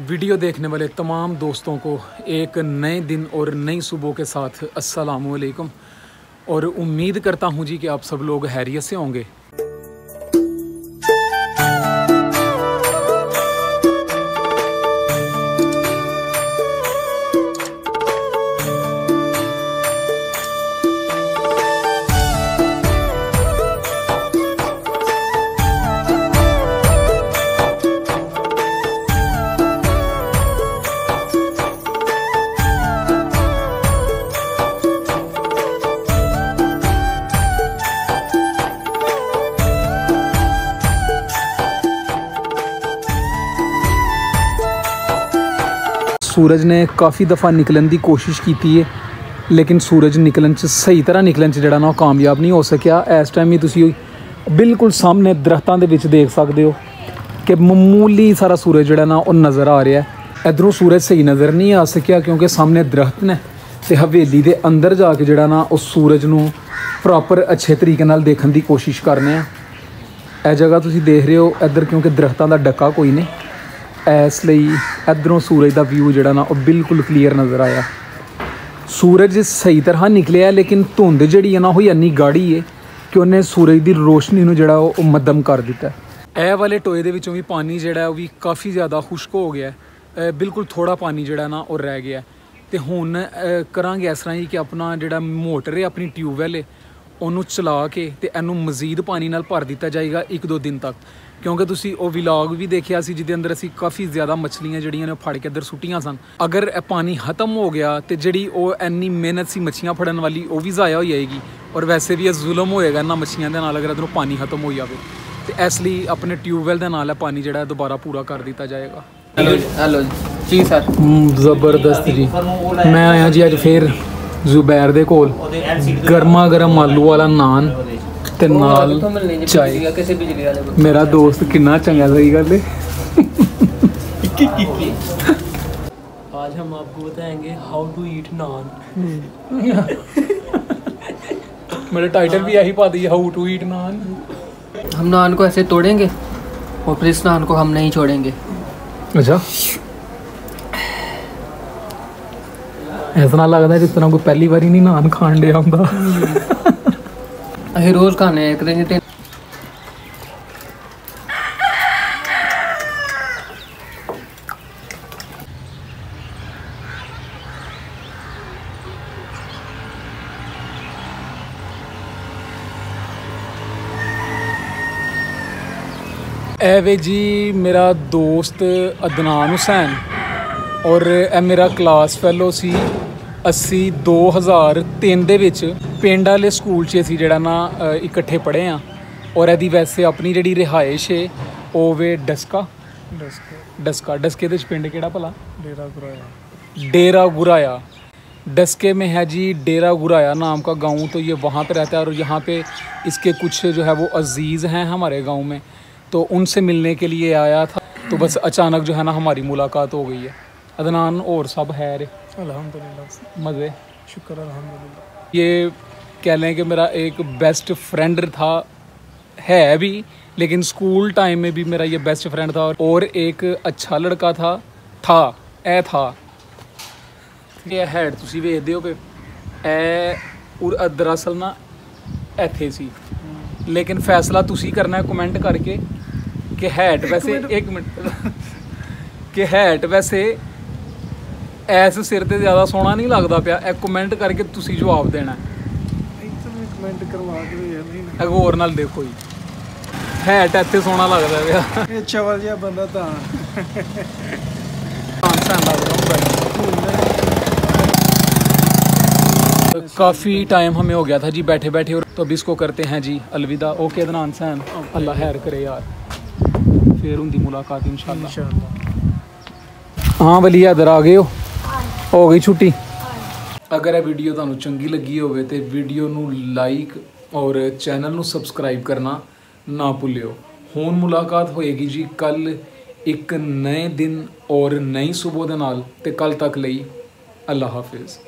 Video देखने वाले तमाम दोस्तों को एक नए दिन और नई सुबह के साथ अस्सलाम और उम्मीद करता हूँ जी कि आप सब लोग हैरियत से होंगे। ਸੂਰਜ ਨੇ ਕਾਫੀ ਦਫਾ ਨਿਕਲਣ ਦੀ ਕੋਸ਼ਿਸ਼ ਕੀਤੀ ਹੈ ਲੇਕਿਨ ਸੂਰਜ ਨਿਕਲਣ ਚ ਸਹੀ ਤਰ੍ਹਾਂ ਨਿਕਲਣ ਚ ਜਿਹੜਾ ਨਾ ਉਹ ਕਾਮਯਾਬ ਨਹੀਂ ਹੋ ਸਕਿਆ। ਇਸ ਟਾਈਮ ਹੀ ਤੁਸੀਂ ਬਿਲਕੁਲ ਸਾਹਮਣੇ ਦਰਖਤਾਂ ਦੇ ਵਿੱਚ ਦੇਖ ਸਕਦੇ ਹੋ ਕਿ ਮਾਮੂਲੀ ਸਾਰਾ ਸੂਰਜ ਜਿਹੜਾ ਨਾ ਉਹ ਨਜ਼ਰ ਆ ਰਿਹਾ ਹੈ। ਇਧਰੋਂ ਸੂਰਜ ਸਹੀ ਨਜ਼ਰ ਨਹੀਂ ਆ ਸਕਿਆ ਕਿਉਂਕਿ ਸਾਹਮਣੇ ਦਰਖਤ ਨੇ ਤੇ ਹਵੇਲੀ ਦੇ ਅੰਦਰ ਜਾ ਕੇ ਜਿਹੜਾ ਨਾ ਉਹ ਸੂਰਜ ਨੂੰ ਪ੍ਰੋਪਰ ਅੱਛੇ ਤਰੀਕੇ ਨਾਲ ਦੇਖਣ ਦੀ ਕੋਸ਼ਿਸ਼ ਕਰਨੇ ਆ। ਇਹ ਜਗ੍ਹਾ ਤੁਸੀਂ ਦੇਖ ਰਹੇ ਹੋ ਇੱਧਰ ਕਿਉਂਕਿ ਦਰਖਤਾਂ ਦਾ ਡੱਕਾ ਕੋਈ ਨਹੀਂ। ਇਸ ਲਈ ਇੱਧਰੋਂ ਸੂਰਜ ਦਾ ਵਿਊ ਜਿਹੜਾ ਨਾ ਉਹ ਬਿਲਕੁਲ ਕਲੀਅਰ ਨਜ਼ਰ ਆਇਆ। ਸੂਰਜ ਸਹੀ ਤਰ੍ਹਾਂ ਨਿਕਲਿਆ, ਲੇਕਿਨ ਧੁੰਦ ਜਿਹੜੀ ਹੈ ਨਾ ਉਹ ਇੰਨੀ ਗਾੜੀ ਹੈ ਕਿ ਉਹਨੇ ਸੂਰਜ ਦੀ ਰੋਸ਼ਨੀ ਨੂੰ ਜਿਹੜਾ ਉਹ ਮੱਧਮ ਕਰ ਦਿੱਤਾ। ਇਹ ਵਾਲੇ ਟੋਏ ਦੇ ਵਿੱਚੋਂ ਵੀ ਪਾਣੀ ਜਿਹੜਾ ਉਹ ਵੀ ਕਾਫੀ ਜ਼ਿਆਦਾ ਖੁਸ਼ਕ ਹੋ ਗਿਆ। ਬਿਲਕੁਲ ਥੋੜਾ ਪਾਣੀ ਜਿਹੜਾ ਨਾ ਉਹ ਰਹਿ ਗਿਆ। ਤੇ ਹੁਣ ਕਰਾਂਗੇ ਇਸ ਤਰ੍ਹਾਂ ਹੀ ਕਿ ਆਪਣਾ ਜਿਹੜਾ ਮੋਟਰ ਹੈ ਆਪਣੀ ਟਿਊਬਵੈਲ ਹੈ ਉਹਨੂੰ ਚਲਾ ਕੇ ਤੇ ਇਹਨੂੰ ਮਜ਼ੀਦ ਪਾਣੀ ਨਾਲ ਭਰ ਦਿੱਤਾ ਜਾਏਗਾ ਇੱਕ ਦੋ ਦਿਨ ਤੱਕ। ਕਿਉਂਕਿ ਤੁਸੀਂ ਉਹ ਵਲੌਗ ਵੀ ਦੇਖਿਆ ਸੀ ਜਿਹਦੇ ਅੰਦਰ ਅਸੀਂ ਕਾਫੀ ਜ਼ਿਆਦਾ ਮੱਛਲੀਆਂ ਜਿਹੜੀਆਂ ਨੇ ਉਹ ਫੜ ਕੇ ਅੰਦਰ ਸੁੱਟੀਆਂ ਸਨ। ਅਗਰ ਇਹ ਪਾਣੀ ਖਤਮ ਹੋ ਗਿਆ ਤੇ ਜਿਹੜੀ ਉਹ ਇੰਨੀ ਮਿਹਨਤ ਸੀ ਮੱਛੀਆਂ ਫੜਨ ਵਾਲੀ ਉਹ ਵੀ ਜ਼ਾਇਆ ਹੋ ਜਾਏਗੀ। ਔਰ ਵੈਸੇ ਵੀ ਇਹ ਜ਼ੁਲਮ ਹੋਏਗਾ ਨਾ ਮੱਛੀਆਂ ਦੇ ਨਾਲ ਅਗਰ ਇਧਰੋਂ ਪਾਣੀ ਖਤਮ ਹੋ ਜਾਵੇ। ਤੇ ਇਸ ਲਈ ਆਪਣੇ ਟਿਊਬਵੈਲ ਦੇ ਨਾਲ ਇਹ ਪਾਣੀ ਜਿਹੜਾ ਦੁਬਾਰਾ ਪੂਰਾ ਕਰ ਦਿੱਤਾ ਜਾਏਗਾ। ਹੈਲੋ ਜੀ ਜੀ ਸਰ। ਜ਼ਬਰਦਸਤ ਜੀ। ਮੈਂ ਆਇਆ ਜੀ ਅੱਜ ਫੇਰ। ਜ਼ੁਬੈਰ ਦੇ ਕੋਲ ਗਰਮਾ ਗਰਮ ਆਲੂ ਵਾਲਾ ਨਾਨ ਤੇ ਨਾਲ ਚਾਈ ਮੇਰਾ ਦੋਸਤ ਕਿੰਨਾ ਚੰਗਾ ਸਹੀ ਗੱਲ ਹੈ आज हम आपको बताएँगे हाउ टू ईट नान मेरे टाइटल भी यही पा दी हाउ टू ईट नान हम नान को ऐसे तोड़ेंगे और फिर इस नान को हम नहीं छोड़ेंगे। अच्छा। ਐਸਾ ਲੱਗਦਾ ਜਿਸ ਤਰ੍ਹਾਂ ਕੋਈ ਪਹਿਲੀ ਵਾਰੀ ਨਹੀਂ ਨਾਨ ਖਾਣ ਡਿਆ ਹੁੰਦਾ ਅਸੀਂ ਰੋਜ਼ ਖਾਣੇ ਇੱਕ ਦਿਨ ਤੇ ਇਹ ਵੇ ਜੀ ਮੇਰਾ ਦੋਸਤ ਅਦਨਾਨ ਹੁਸੈਨ ਔਰ ਇਹ ਮੇਰਾ ਕਲਾਸ ਫੈਲੋ ਸੀ ਅਸੀਂ 2003 ਦੇ ਵਿੱਚ ਪਿੰਡ ਵਾਲੇ ਸਕੂਲ 'ਚ ਅਸੀਂ ਜਿਹੜਾ ਨਾ ਅ, ਇਕੱਠੇ ਪੜ੍ਹੇ ਆ ਔਰ ਇਹਦੀ ਵੈਸੇ ਆਪਣੀ ਜਿਹੜੀ ਰਿਹਾਇਸ਼ ਹੈ ਉਹ ਵੇ ਡਸਕਾ ਡਸਕਾ ਡਸਕੇ ਦੇ ਵਿੱਚ ਪਿੰਡ ਕਿਹੜਾ ਭਲਾ डेरा गुराया डेरा गुराया डस्के में है जी डेरा गुराया नाम का गांव तो ये वहाँ पे रहता है और यहाँ पे इसके कुछ जो है वो अजीज़ हैं हमारे गांव में तो उनसे मिलने के लिए आया था तो बस अचानक जो है ना हमारी मुलाकात हो गई है अदनान और सब है रे अल्हम्दुलिल्लाह मज़े शुक्र अल्हम्दुलिल्लाह ये कह लें कि मेरा एक बेस्ट फ्रेंड था है भी लेकिन स्कूल टाइम में भी मेरा ये बेस्ट फ्रेंड था और एक अच्छा लड़का था था ए था ਇਹ ਹੈਡ ਤੁਸੀਂ ਵੇਖਦੇ ਹੋ ਕਿ ਇਹ ਉਰ ਦਰਅਸਲ ਨਾ ਇੱਥੇ ਸੀ ਲੇਕਿਨ ਫੈਸਲਾ ਤੁਸੀਂ ਕਰਨਾ ਹੈ ਕਮੈਂਟ ਕਰਕੇ ਕਿ ਹੈਟ ਵੈਸੇ 1 ਮਿੰਟ ਕਿ ਹੈਟ ਵੈਸੇ ਐਸ ਸਿਰ ਤੇ ਜ਼ਿਆਦਾ ਸੋਹਣਾ ਨਹੀਂ ਲੱਗਦਾ ਪਿਆ ਇਹ ਕਮੈਂਟ ਕਰਕੇ ਤੁਸੀਂ ਜਵਾਬ ਦੇਣਾ ਹੈ एकदम कमेंट करवा दो यार नहीं ਇਹ ਗੌਰ ਨਾਲ ਦੇਖੋ ਜੀ ਹੈਟ ਇੱਥੇ ਸੋਹਣਾ ਲੱਗਦਾ ਪਿਆ ये चवल जिहा बंदा ਤਾਂ आसान लग रहा हूँ भाई। काफ़ी टाइम हमें हो गया था जी बैठे बैठे और तो अभी इसको करते हैं जी अलविदा ओके अदनान सैन अल्लाह खैर करे यार फिर उनकी मुलाकात इंशाल्लाह इंशाल्लाह ਹਾਂ ਵਲੀਆ ਇਧਰ ਆ ਗਏ ਹੋ ਹੋ ਗਈ ਛੁੱਟੀ। ਅਗਰ ਇਹ ਵੀਡੀਓ ਤੁਹਾਨੂੰ ਚੰਗੀ ਲੱਗੀ ਹੋਵੇ ਤੇ ਵੀਡੀਓ ਨੂੰ ਲਾਈਕ ਔਰ ਚੈਨਲ ਨੂੰ ਸਬਸਕ੍ਰਾਈਬ ਕਰਨਾ ਨਾ ਭੁੱਲਿਓ। ਹੁਣ ਮੁਲਾਕਾਤ ਹੋਏਗੀ ਜੀ ਕੱਲ ਇੱਕ ਨਵੇਂ ਦਿਨ ਔਰ ਨਈ ਸਵੇਰ ਦੇ ਨਾਲ ਤੇ ਕੱਲ ਤੱਕ ਲਈ ਅੱਲਾ ਹਾਫਿਜ਼।